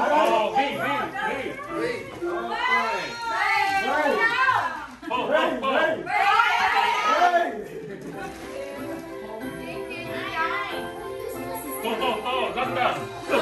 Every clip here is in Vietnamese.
đi Bô, bô, bô Tô,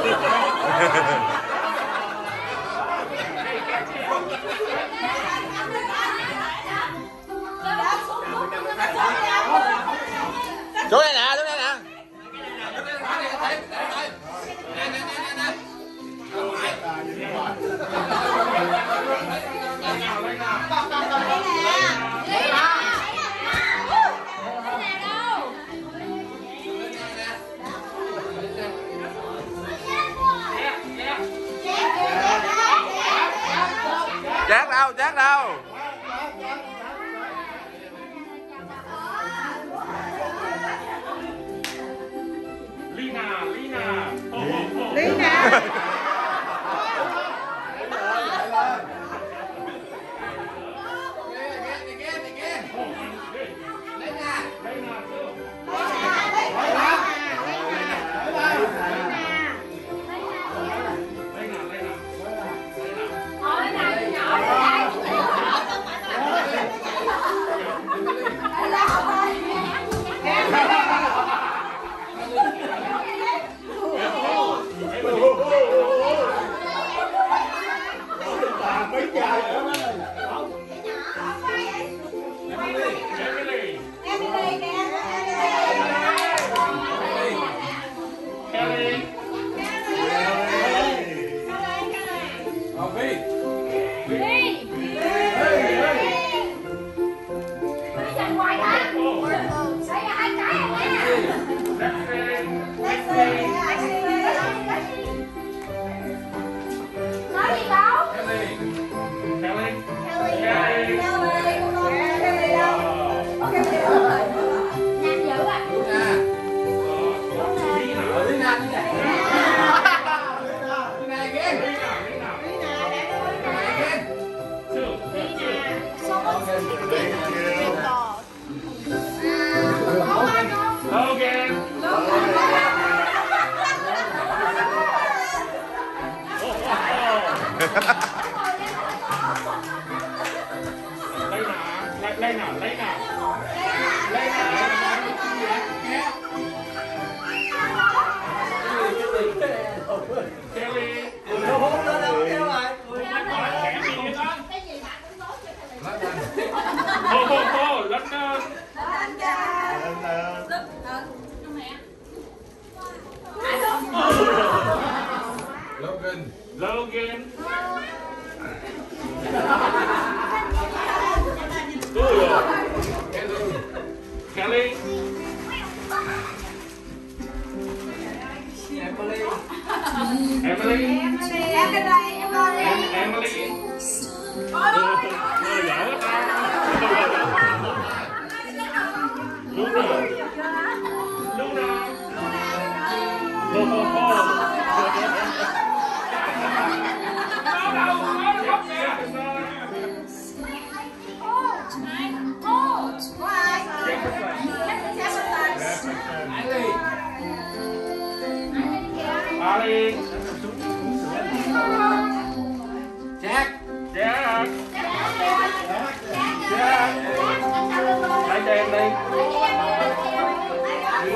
Hô, Jack. Jack. Jack. Jack. Jack. Jack. Jack. Jack. Jack. Jack. Jack. Jack. Jack.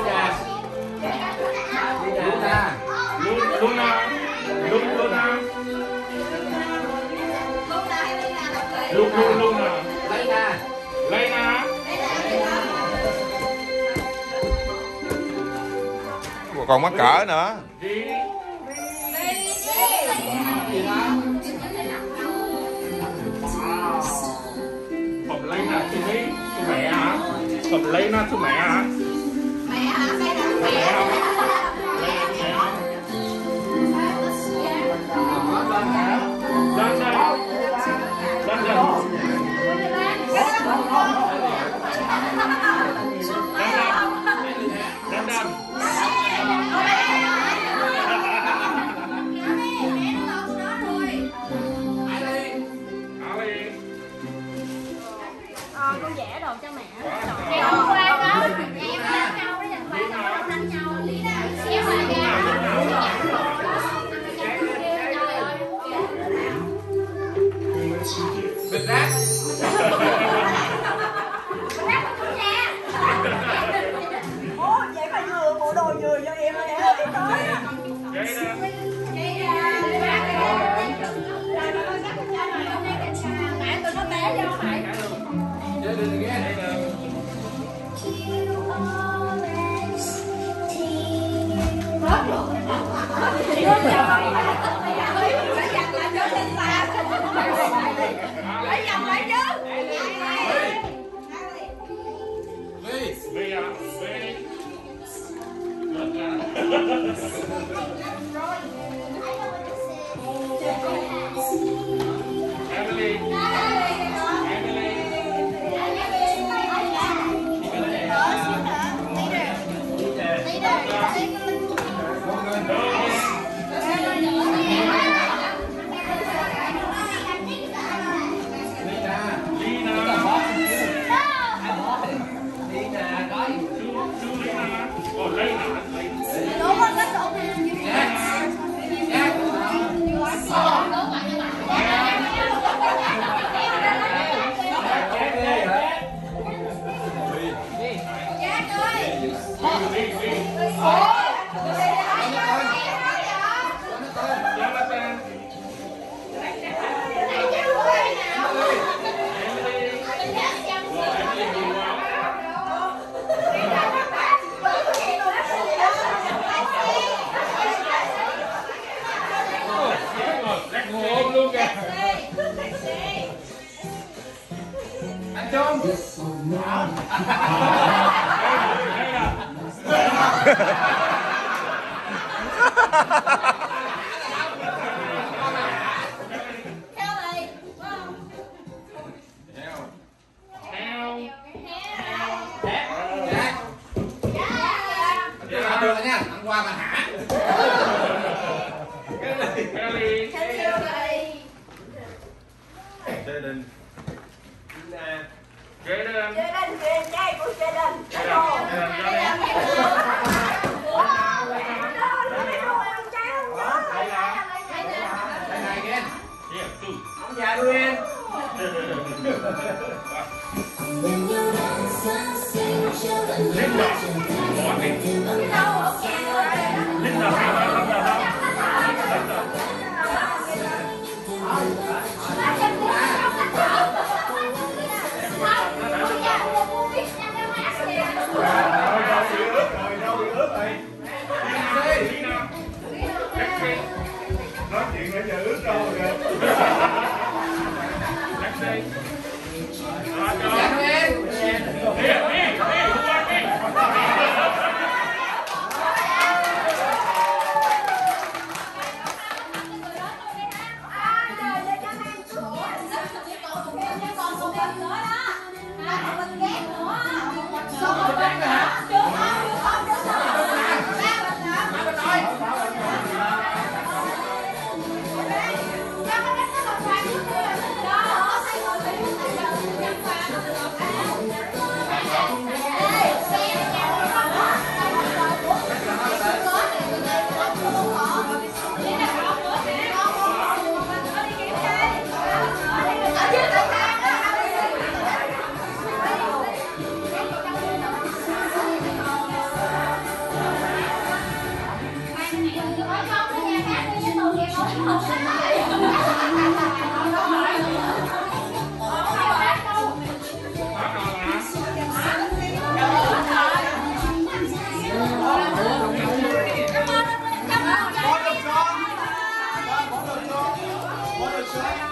Jack. Luna. Laina. Laina. Còn mắc cỡ nữa. Bọc lấy nè chú mấy chú mẹ hả? Bọc lấy nè chú mẹ hả? Mẹ hả? Mẹ hả? Mẹ hả? Mẹ hả? Yes. Yes, I'm not. qua mà hả cái này cái này cái này cái này cái này cái này cái này cái Đình, cái này cái này ông già nuôi em linh đỏ bỏ đi linh đỏ linh đỏ Nói chuyện để giờ ướt rồi Bye.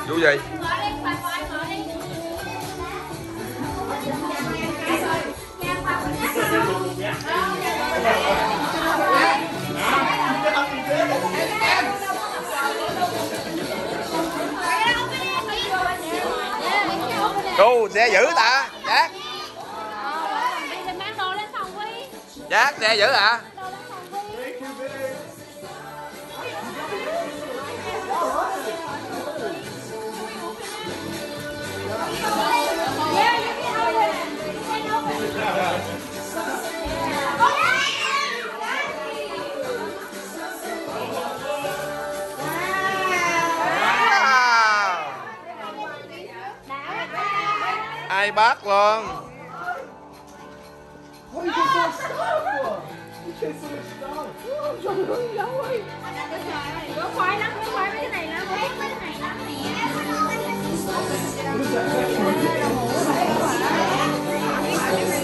Chú gì? Đu, xe dữ ta. Giác, giác, xe dữ hả? đồ cái luôn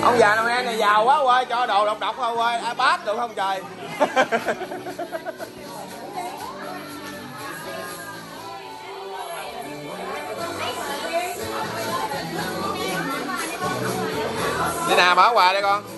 Ông già Noel này giàu quá quay cho đồ độc độc thôi quay. Ai bắt được không trời. Đi mở quà đây con.